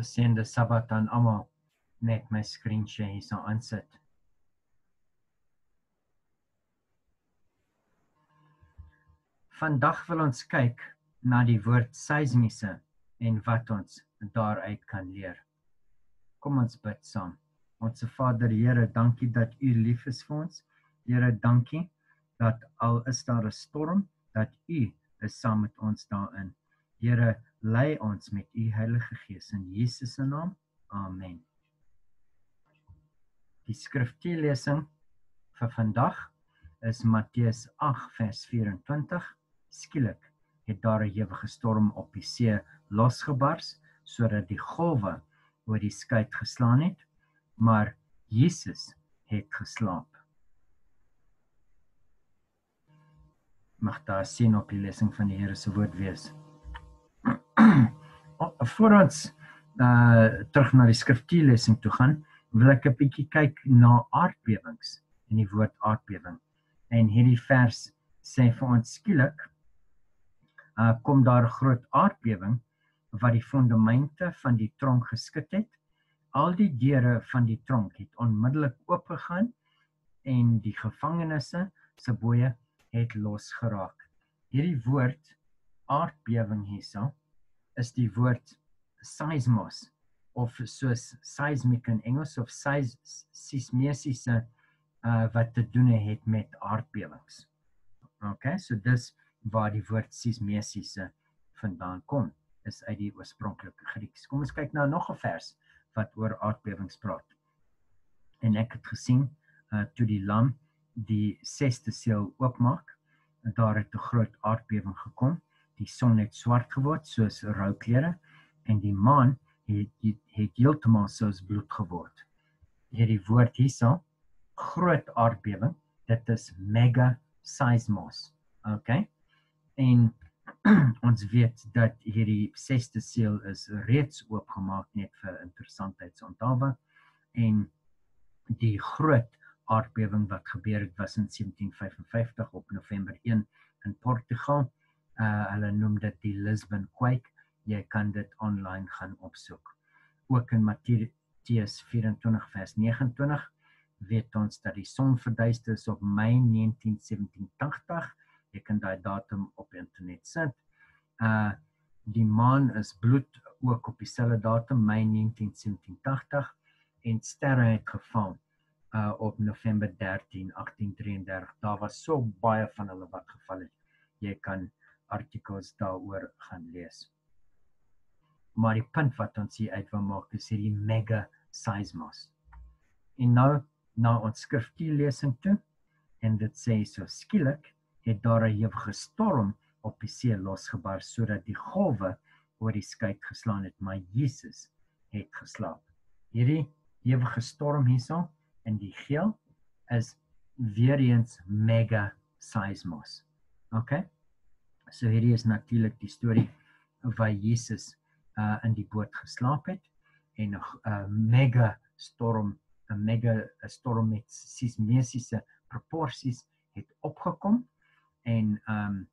Geseënde Sabbat aan almal. Net my skerm hier so aansit. Vandag wil ons kyk na die woord seismiese en wat ons daaruit kan leer. Kom ons bid saam. Onse Vader Here, dankie dat U lief is vir ons. Here, dankie dat al is daar 'n storm, dat U is saam met ons daarin. Here, lei ons met U Heilige Gees in Jesus se naam. Amen. Die skriftuurlesing vir vandag is Matteus 8 vers 24. Skielik het daar 'n ewige storm op die see losgebars sodat die golwe oor die skei geslaan het, maar Jesus het geslaap. Mag daar sien op die lesing van die Here se woord wees. Voor ons uh terug na die skriftuurlesing toe gaan, wil ek 'n bietjie kyk na aardbewings en die woord aardbewing. En hierdie vers sê vir ons skielik uh kom daar 'n groot aardbewing wat die fondamente van die tronk geskit het. Al die deure van die tronk het onmiddellik oopgegaan en die gevangenes se boeye het losgeraak. Hierdie woord aardbewing hierso is die woord seismos of soos seismic in Engels of seismesiese uh wat te doen het met aardbewings. Okay, so dis waar die woord seismesiese vandaan kom is uit die oorspronklike Grieks. Kom ons kyk nou nog 'n vers wat oor aardbewings praat. En ek het gesien uh toe die lam die 6ste seël oopmaak, daar het 'n groot aardbewing gekom die son het swart geword soos rou klere en die maan het het, het heeltemal soos bloed geword. Hierdie woord hierso groot aardbewing, dit is mega seismos. Okay? En ons weet dat hierdie sesde seël is reeds oopgemaak net vir interessantheidsonthaalwe en die groot aardbewing wat gebeur het was in 1755 op November 1 in Portugal uh hulle noem dit die Lisbon quake. Jy kan dit online gaan opsoek. Ook in Matteus 24 vers 29 weet ons dat die son verduister is op Mei 1987. Jy kan daai datum op internet sit. Uh die maan is bloed ook op dieselfde datum Mei 1987 en sterre het geval uh op November 13 1833. Daar was so baie van hulle wat geval het. Jy kan artikels daaroor gaan lees. Maar die punt wat ons hier uit wil maak is hierdie mega seismos. En nou na ons skriftuurlesing toe en dit sê so skielik het daar 'n ewige storm op die see losgebar sodat die golwe oor die skei geslaan het, maar Jesus het geslaap. Hierdie ewige storm hierso in die geel is weer eens mega seismos. Okay? So hierdie is natuurlik die storie waar Jesus uh in die boot geslaap het en 'n uh, mega storm, 'n mega storm met sismesiese proporsies het opgekom en um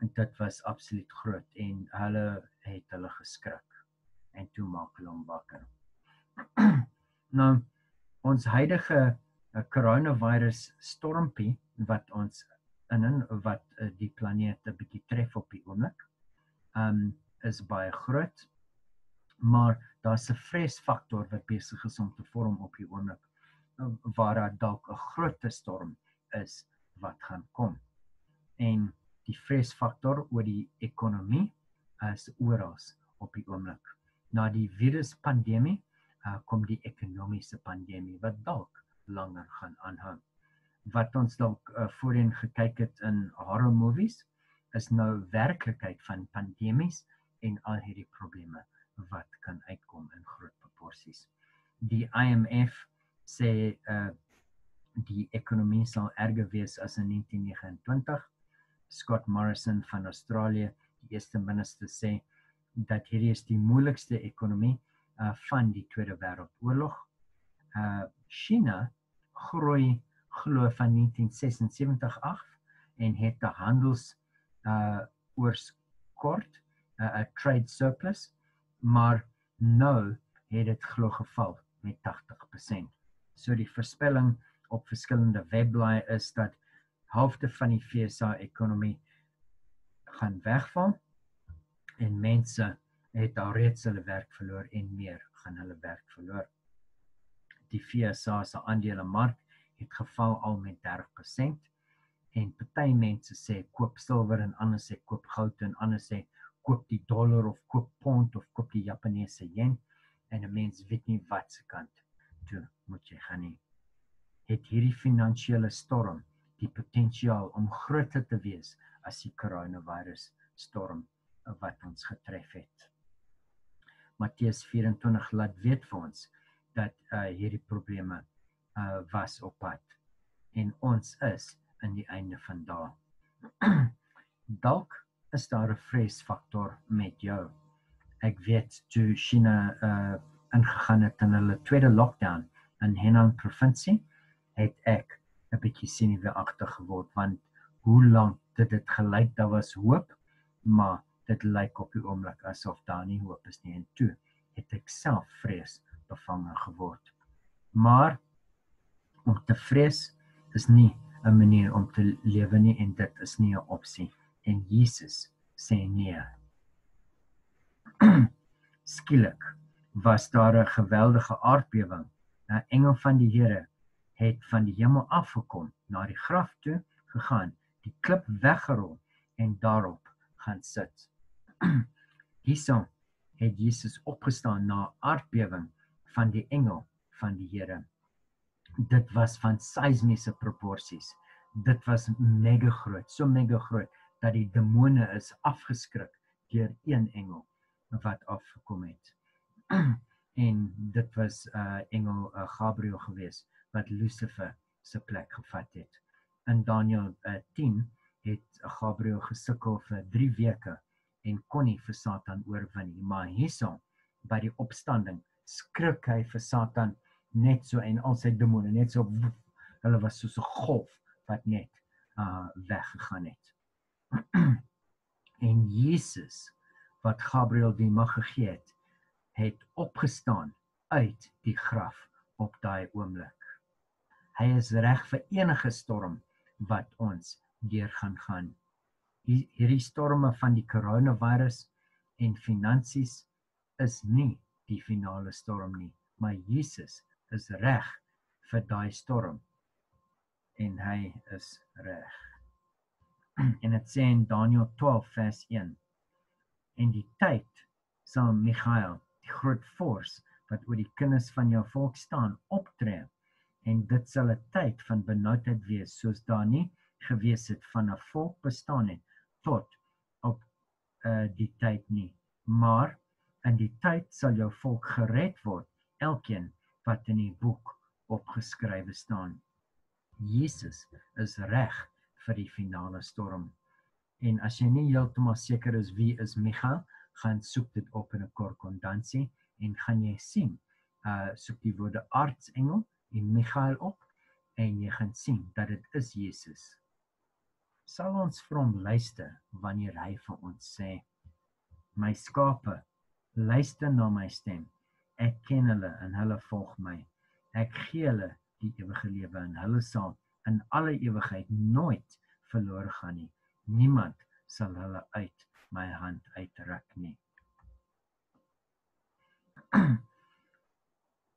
en dit was absoluut groot en hulle het hulle geskrik en toe maak hulle hom wakker. nou ons huidige uh, coronavirus stormpie wat ons in wat uh, die planeet 'n bietjie tref op die oomblik. Um is baie groot. Maar daar's 'n vreesfaktor wat besig is om te vorm op die oomblik uh, waar daar dalk 'n groot storm is wat gaan kom. En die vreesfaktor oor die ekonomie is oral op die oomblik. Na die viruspandemie uh, kom die ekonomiese pandemie wat dalk langer gaan aanhou wat ons dalk uh, voorheen gekyk het in horror movies is nou werklikheid van pandemies en al hierdie probleme wat kan uitkom in groot proporsies. Die IMF sê uh die ekonomie sal erger wees as in 1929. Scott Morrison van Australië, die eerste minister sê dat hierdie is die moeilikste ekonomie uh van die Tweede Wêreldoorlog. Uh China groei glo van 1976 af en het 'n handels uh oorskort 'n uh, trade surplus maar Nou het dit glo geval met 80%. So die voorspelling op verskillende webblaaie is dat halfte van die FSA ekonomie gaan wegval en mense het alreeds hulle werk verloor en meer gaan hulle werk verloor. Die FSA se aandelemark het geval al met 30% en party mense sê koop silwer en ander sê koop goud en ander sê koop die dollar of koop pond of koop die Japaneese yen en 'n mens weet nie wat se kant toe moet jy gaan nie. Het hierdie finansiële storm die potensiaal om groter te wees as die coronavirus storm wat ons getref het. Matteus 24 laat weet vir ons dat uh, hierdie probleme uh, was op pad en ons is in die einde van daai. Dalk is daar 'n vreesfaktor met jou. Ek weet toe China uh ingegaan het in hulle tweede lockdown in Henan provinsie, het ek 'n bietjie senuweeagtig geword want hoe lank dit dit gelyk daar was hoop, maar dit lyk op die oomblik asof daar nie hoop is nie en toe het ek self vrees bevange geword. Maar om te vrees is nie 'n manier om te lewe nie en dit is nie 'n opsie en Jesus sê nee. Skielik was daar 'n geweldige aardbewing. 'n Engel van die Here het van die hemel afgekom, na die graf toe gegaan, die klip weggerol en daarop gaan sit. Hierson het Jesus opgestaan na aardbewing van die engel van die Here. Dit was van seismiese proporsies. Dit was mega groot, so mega groot dat die demone is afgeskrik deur een engel wat afgekom het. en dit was uh engel uh, Gabriël gewees wat Lucifer se plek gevat het. In Daniël uh, 10 het Gabriël gesukkel vir 3 weke en kon nie vir Satan oorwin nie. Maar hierson by die opstanding skrik hy vir Satan net so en al sy demone net so hulle was soos 'n golf wat net uh weggegaan het. en Jesus wat Gabriël die mag gegee het, het opgestaan uit die graf op daai oomblik. Hy is reg vir enige storm wat ons deur gaan gaan hierdie storme van die coronavirus en finansies is nie die finale storm nie, maar Jesus is reg vir daai storm. En hy is reg. En dit sê in Daniël 12 vers 1 en die tyd sal Michael, die groot vors wat oor die kinders van jou volk staan, optree. En dit sal 'n tyd van benoudheid wees soos daar nie gewees het van 'n volk bestaan het tot op uh die tyd nie. Maar in die tyd sal jou volk gered word elkeen wat in die boek opgeskrywe staan. Jesus is reg vir die finale storm. En as jy nie heeltemal seker is wie is Micha gaan soek dit op in 'n korrespondansie en gaan jy sien uh soek die woorde aartsengel en Michael op en jy gaan sien dat dit is Jesus. Sal ons vir hom luister wanneer hy vir ons sê my skape luister na my stem ek ken hulle en hulle volg my. Ek gee hulle die ewige lewe en hulle sal in alle ewigheid nooit verlore gaan nie. Niemand sal hulle uit my hand uitruk nie.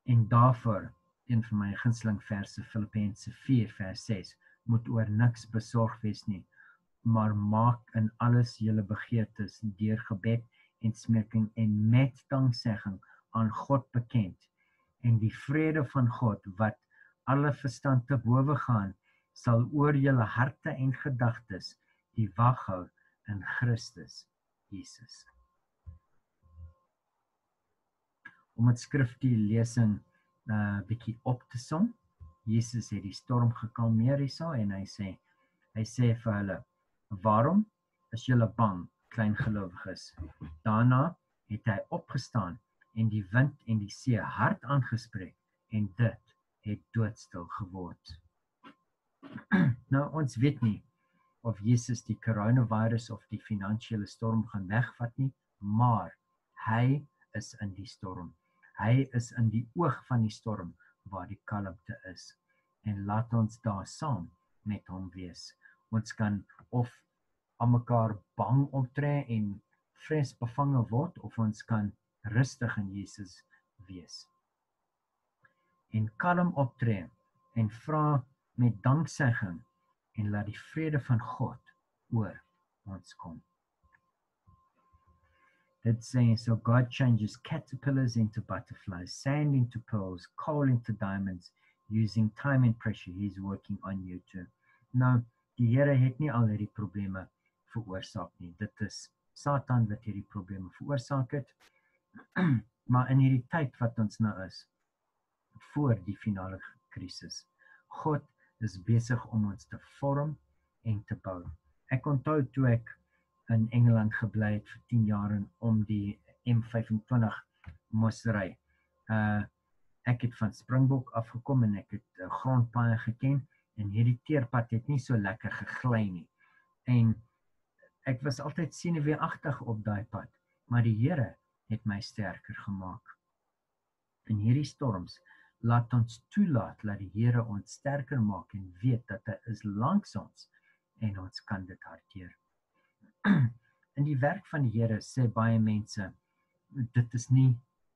En daarvoor een van my gunsteling verse Filippense 4 vers 6 moet oor niks besorg wees nie maar maak in alles julle begeertes deur gebed en smeking en met danksegging aan God bekend. En die vrede van God wat alle verstand te bowe gaan sal oor julle harte en gedagtes die wag hou in Christus Jesus. Om dit skrif die lesing 'n uh, bietjie op te som. Jesus het die storm gekalmeer hierso en hy sê hy sê vir hulle waarom is julle bang klein gelowiges? Daarna het hy opgestaan en die wind en die see hard aangespreek en dit het doodstil geword nou ons weet nie of Jesus die coronavirus of die finansiële storm gaan wegvat nie maar hy is in die storm. Hy is in die oog van die storm waar die kalmte is. En laat ons daar saam met hom wees. Ons kan of aan mekaar bang optree en vrees bevange word of ons kan rustig in Jesus wees. En kalm optree en vra met danksegging en laat die vrede van God oor ons kom. It says, so God changes caterpillars into butterflies, sand into pearls, coal into diamonds, using time and pressure. He's working on you too. Nou, die Here het nie al hierdie probleme veroorsaak nie. Dit is Satan wat hierdie probleme veroorsaak het. maar in hierdie tyd wat ons nou is voor die finale krisis. God is besig om ons te vorm en te bou. Ek onthou toe ek in Engeland gebly het vir 10 jaar en om die M25 moes ry. Uh ek het van Springbok afgekom en ek het uh, grondpaaie geken en hierdie teerpad het nie so lekker gegly nie. En ek was altyd senuweeagtig op daai pad, maar die Here het my sterker gemaak. In hierdie storms laat ons toelaat dat die Here ons sterker maak en weet dat hy is langs ons en ons kan dit hanteer in die werk van die Here sê baie mense dit is nie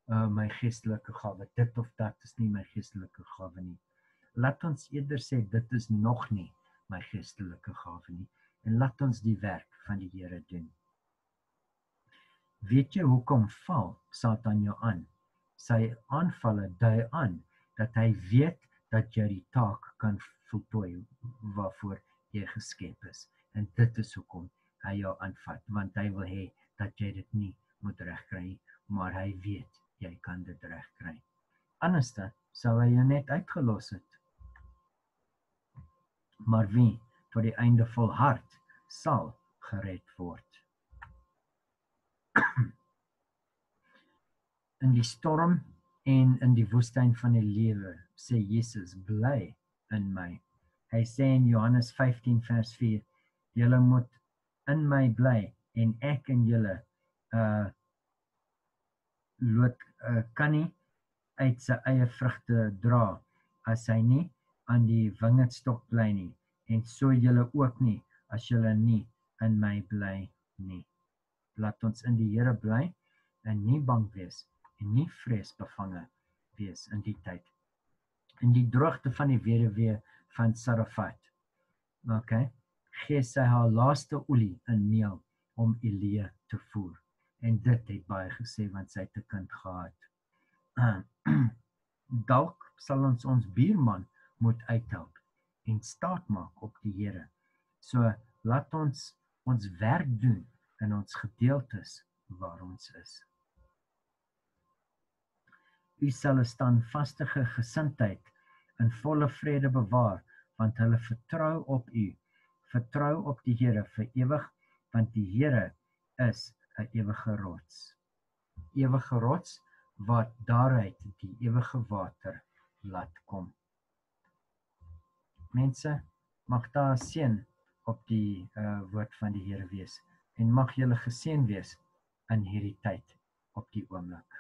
uh, my geestelike gawe dit of dat is nie my geestelike gawe nie. Laat ons eerder sê dit is nog nie my geestelike gawe nie. En laat ons die werk van die Here doen weet jy hoekom val Satan jou aan? Sy aanvalle dui aan dat hy weet dat jy die taak kan voltooi waarvoor jy geskep is. En dit is hoekom hy jou aanvat want hy wil hê dat jy dit nie moet regkry maar hy weet jy kan dit regkry. Anderste sou hy jou net uitgelos het. Maar wie tot die einde volhard sal gered word in die storm en in die woestyn van die lewe sê Jesus bly in my. Hy sê in Johannes 15 vers 4 julle moet in my bly en ek en julle uh loot uh, kan nie uit sy eie vrugte dra as hy nie aan die wingerdstok bly nie. En so julle ook nie as julle nie in my bly nie laat ons in die Here bly en nie bang wees en nie vrees bevange wees in die tyd in die droogte van die weduwee van Sarafat okay gee sy haar laaste olie in meel om Elia te voer. En dit het baie gesê want sy het 'n kind gehad. Dalk sal ons ons buurman moet uithelp en staat maak op die Here. So laat ons ons werk doen in ons gedeeltes waar ons is. U sal 'n standvaste gesindheid in volle vrede bewaar want hulle vertrou op u vertrou op die Here vir ewig want die Here is 'n ewige rots. Ewige rots wat daaruit die ewige water laat kom. Mense, mag daar seën op die uh, woord van die Here wees en mag julle geseën wees in hierdie tyd op die oomblik.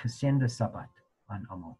Geseënde Sabbat aan almal.